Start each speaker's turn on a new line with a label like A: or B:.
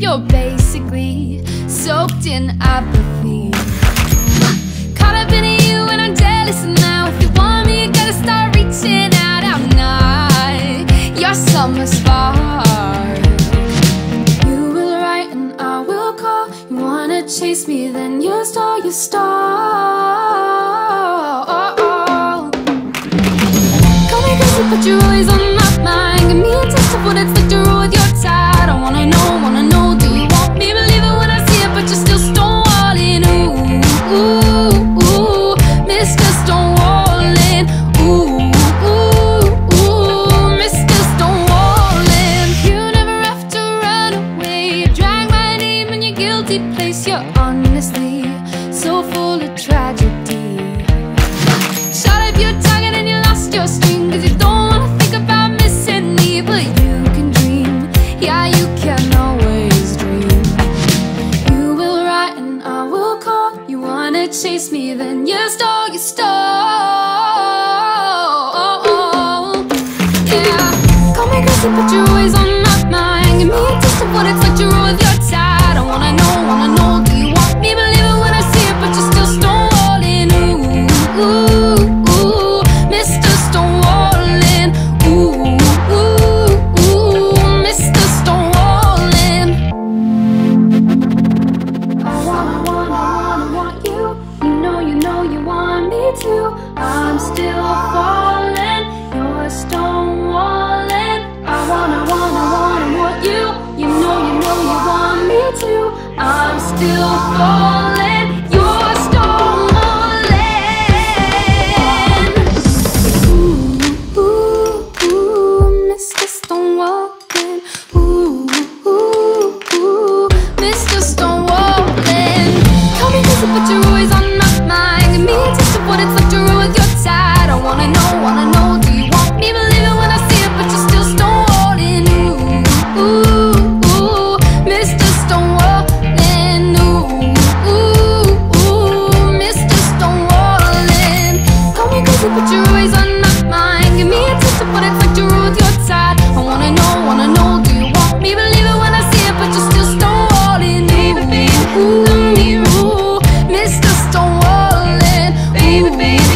A: you're basically soaked in apathy. Caught up in you and I'm jealous now. If you want me, you gotta start reaching out. I'm not your summer spark. You will write and I will call. You wanna chase me, then you stall, you stall. Call me crazy, but you're always on my mind. Give me a taste of what it's like to roll with your tide. I wanna know, wanna chase me then you stall, you stall Yeah, call me crazy but you're still falling your ways are not mine Give me a taste like to rule your tide I wanna know, wanna know, do you want me? Believe it when I it, but you're still Baby, baby, me, Mr. Baby, baby